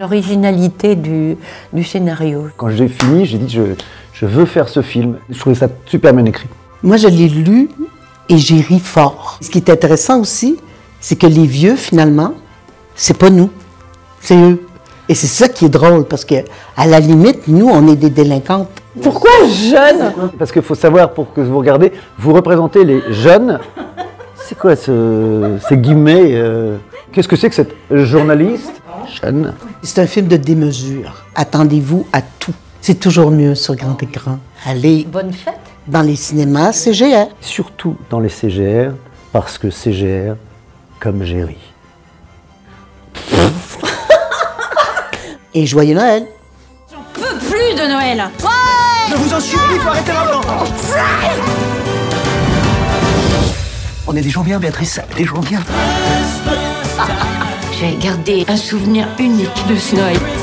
L'originalité du, du scénario. Quand j'ai fini, j'ai dit je, je veux faire ce film. Je trouvais ça super bien écrit. Moi, je l'ai lu et j'ai ri fort. Ce qui est intéressant aussi, c'est que les vieux, finalement, c'est pas nous, c'est eux. Et c'est ça qui est drôle, parce que à la limite, nous, on est des délinquantes. Pourquoi jeune? Parce qu'il faut savoir, pour que vous regardez, vous représentez les jeunes. C'est quoi ce, ces guillemets euh, Qu'est-ce que c'est que cette journaliste? Jeune C'est un film de démesure. Attendez-vous à tout. C'est toujours mieux sur grand écran. Allez Bonne fête. dans les cinémas CGR. Surtout dans les CGR, parce que CGR, comme j'ai ri. Et joyeux Noël. peux plus de Noël Je vous en supplie, faut arrêter maintenant On est des gens bien, Béatrice, des gens bien. J'ai gardé un souvenir unique de ce Noël.